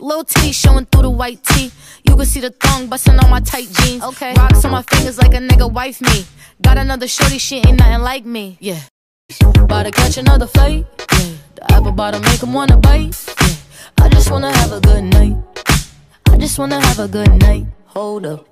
Little T showing through the white tee. You can see the thong busting on my tight jeans. Okay. Rocks on my fingers like a nigga wife me. Got another shorty, she ain't nothing like me. Yeah. About to catch another fight. Yeah. The apple bottom make him wanna bite. Yeah. I just wanna have a good night. I just wanna have a good night. Hold up.